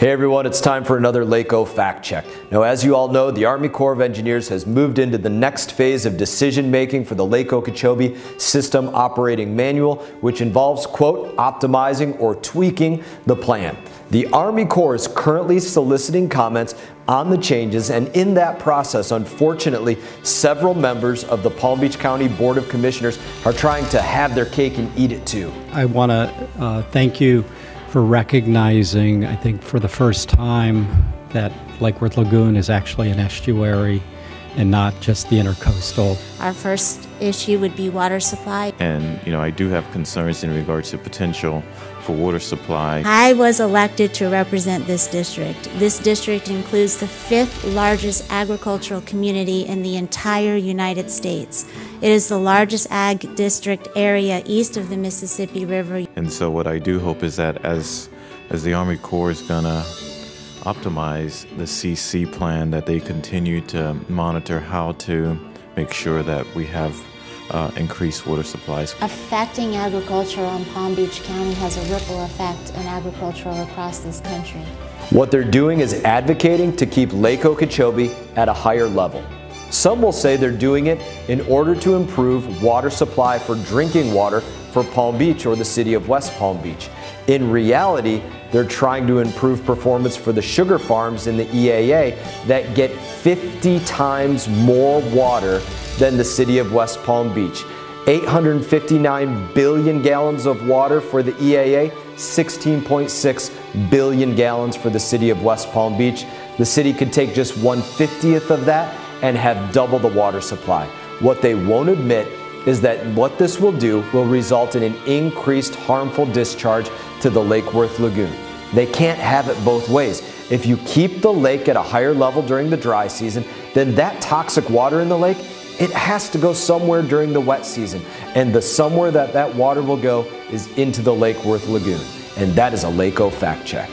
Hey everyone, it's time for another Lake O fact check. Now, as you all know, the Army Corps of Engineers has moved into the next phase of decision making for the Lake Okeechobee System Operating Manual, which involves, quote, optimizing or tweaking the plan. The Army Corps is currently soliciting comments on the changes, and in that process, unfortunately, several members of the Palm Beach County Board of Commissioners are trying to have their cake and eat it too. I want to uh, thank you for recognizing, I think, for the first time that Lake Worth Lagoon is actually an estuary and not just the intercoastal. Our first issue would be water supply. And, you know, I do have concerns in regards to potential for water supply. I was elected to represent this district. This district includes the fifth largest agricultural community in the entire United States. It is the largest ag district area east of the Mississippi River. And so what I do hope is that as as the Army Corps is gonna optimize the CC plan that they continue to monitor how to make sure that we have uh, increased water supplies. Affecting agriculture on Palm Beach County has a ripple effect in agriculture across this country. What they're doing is advocating to keep Lake Okeechobee at a higher level. Some will say they're doing it in order to improve water supply for drinking water for Palm Beach or the city of West Palm Beach. In reality, they're trying to improve performance for the sugar farms in the EAA that get 50 times more water than the city of West Palm Beach. 859 billion gallons of water for the EAA, 16.6 billion gallons for the city of West Palm Beach. The city could take just 150th of that and have double the water supply. What they won't admit is that what this will do will result in an increased harmful discharge to the Lake Worth Lagoon. They can't have it both ways. If you keep the lake at a higher level during the dry season, then that toxic water in the lake, it has to go somewhere during the wet season. And the somewhere that that water will go is into the Lake Worth Lagoon. And that is a Lake O fact check.